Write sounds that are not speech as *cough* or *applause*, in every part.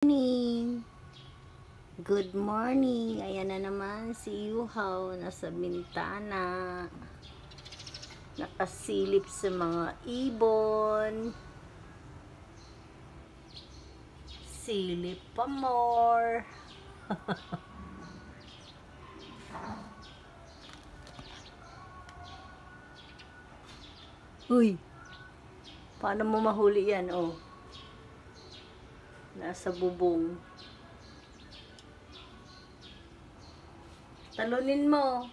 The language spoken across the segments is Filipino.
morning. Good morning. Ayan na naman si Yuhaw nasa bintana. Nakasilip sa mga ibon. Silip pa more. *laughs* Uy, paano mo mahuli yan, oh? Nasa bubong. Talunin mo.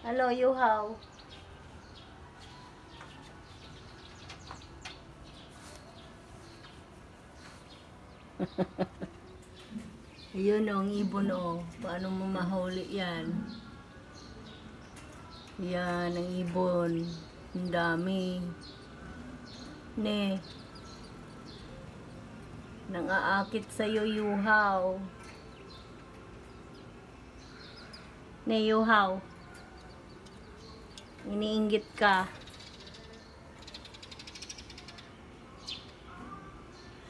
Hello, Yuhaw. *laughs* Ayun oh, ang ibon oh. Paano mo mahuli yan? Yan, ang ibon. Ang dami. Ne. Nang aakit sa'yo, Yuhaw. Ne, Yuhaw. Iniinggit ka.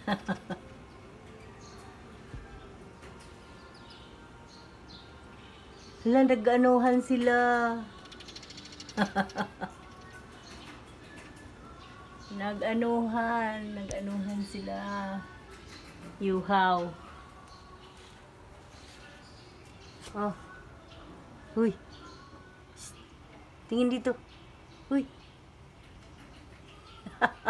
*laughs* Hala, nag-anuhan sila. *laughs* Nag-anuhan, nag-anuhan sila. Yuhaw. Oh. Uy. Shh. Tingin dito. Uy. *laughs*